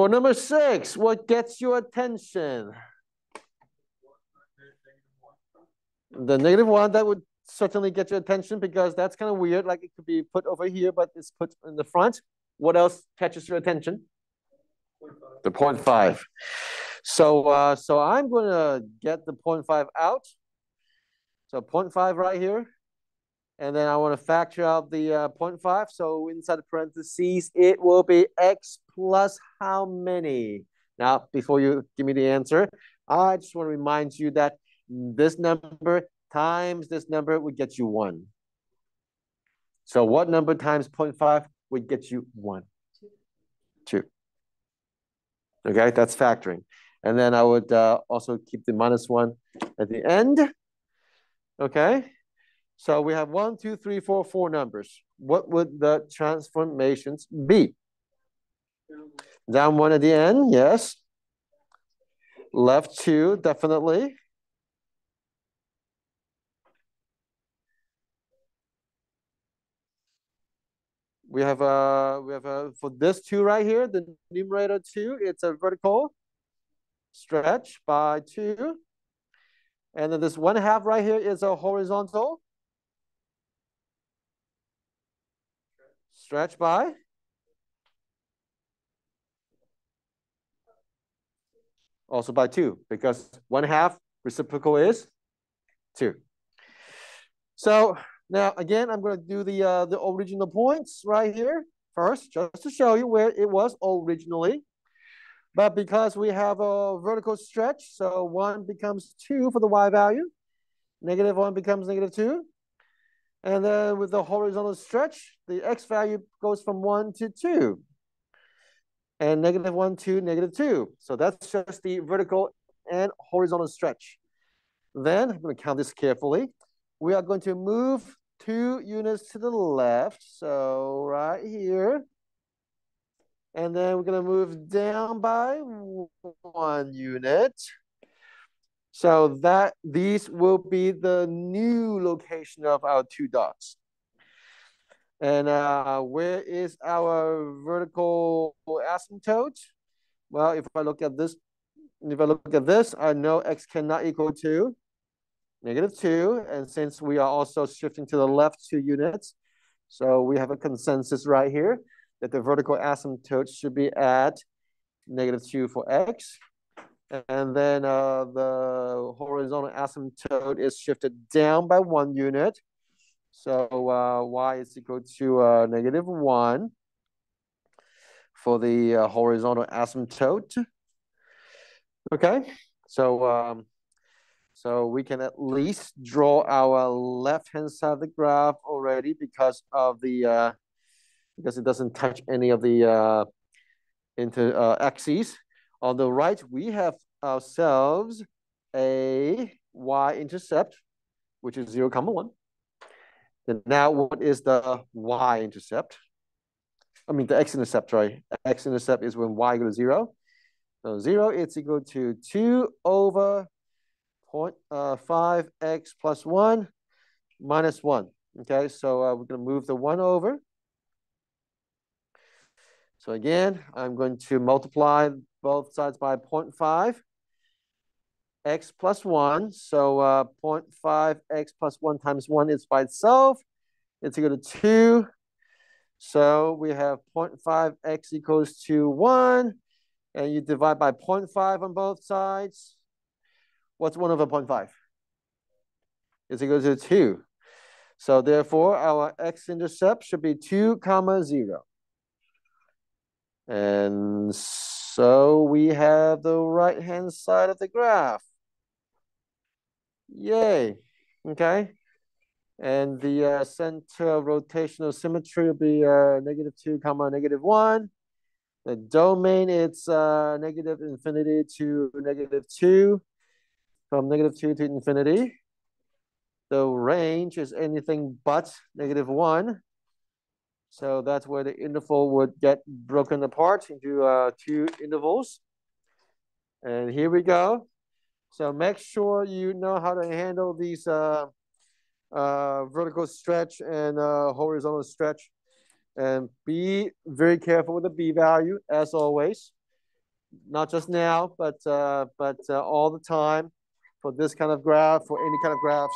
For number six, what gets your attention? The negative one, that would certainly get your attention because that's kind of weird. Like it could be put over here, but it's put in the front. What else catches your attention? The five. So, uh, so I'm going to get the five out. So five right here. And then I want to factor out the uh, 0.5. So inside the parentheses, it will be x plus how many? Now, before you give me the answer, I just want to remind you that this number times this number would get you 1. So what number times 0.5 would get you 1? 2. Okay, that's factoring. And then I would uh, also keep the minus 1 at the end. Okay, so we have one, two, three, four, four numbers. What would the transformations be? Down one at the end, yes. Left two, definitely. We have a we have a for this two right here, the numerator two, it's a vertical stretch by two. And then this one half right here is a horizontal stretch by also by two because one half reciprocal is two. So now, again, I'm going to do the, uh, the original points right here first, just to show you where it was originally. But because we have a vertical stretch, so 1 becomes 2 for the y value. Negative 1 becomes negative 2. And then with the horizontal stretch, the x value goes from 1 to 2. And negative 1 to negative 2. So that's just the vertical and horizontal stretch. Then, I'm going to count this carefully. We are going to move two units to the left. So right here. And then we're going to move down by one unit. So that these will be the new location of our two dots. And uh, where is our vertical asymptote? Well, if I look at this, if I look at this, I know x cannot equal to negative 2. And since we are also shifting to the left two units, so we have a consensus right here that the vertical asymptote should be at negative 2 for x. And then uh, the horizontal asymptote is shifted down by one unit. So uh, y is equal to uh, negative 1 for the uh, horizontal asymptote. Okay, so um, so we can at least draw our left-hand side of the graph already because of the uh, because it doesn't touch any of the uh, into axes. On the right, we have ourselves a y-intercept, which is 0, comma 1. Then now what is the y-intercept? I mean the x-intercept, right? x-intercept is when y equals 0. So 0 is equal to 2 over point, uh, 5x plus 1 minus 1. Okay, so uh, we're going to move the 1 over. So again, I'm going to multiply both sides by 0.5 x plus 1. So uh, 0.5 x plus 1 times 1 is by itself. It's equal to 2. So we have 0.5 x equals to 1. And you divide by 0.5 on both sides. What's 1 over 0.5? It's equal to 2. So therefore, our x-intercept should be 2 comma 0. And so we have the right-hand side of the graph. Yay. Okay. And the uh, center of rotational symmetry will be uh, negative 2 comma negative 1. The domain, it's uh, negative infinity to negative 2 from negative 2 to infinity. The range is anything but negative 1. So that's where the interval would get broken apart into uh, two intervals. And here we go. So make sure you know how to handle these uh, uh, vertical stretch and uh, horizontal stretch. And be very careful with the b value, as always. not just now, but uh, but uh, all the time for this kind of graph, for any kind of graphs.